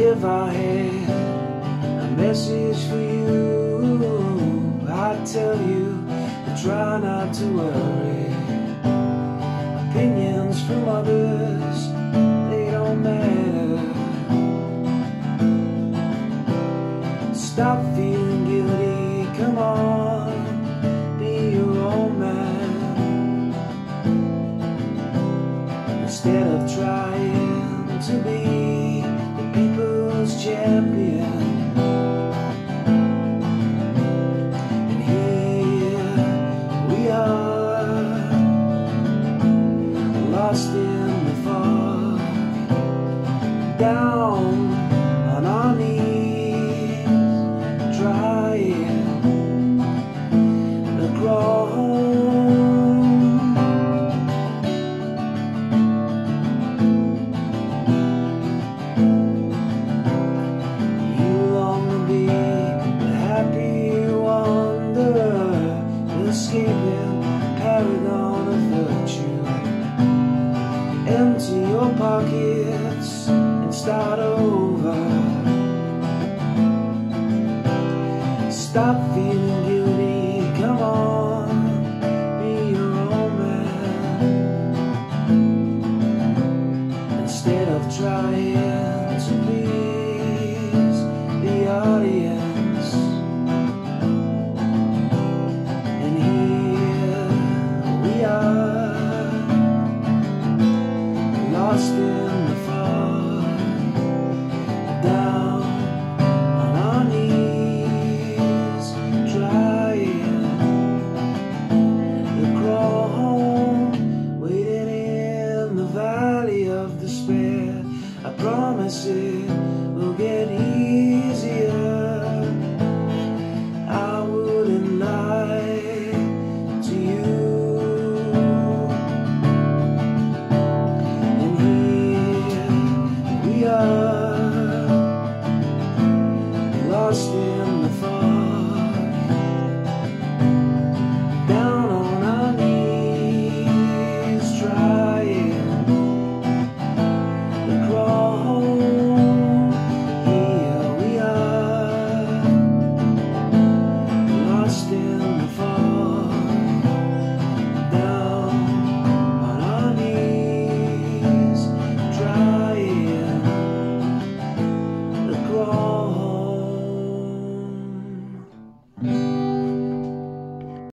If I had a message for you, I'd tell you to try not to worry. Opinions from others, they don't matter. Stop feeling guilty, come on, in the fog, down Empty your pockets and start over. Stop feeling guilty, come on, be your own man. Instead of trying lost in the fog, down on our knees, trying to crawl home, waiting in the valley of despair. I promise it lost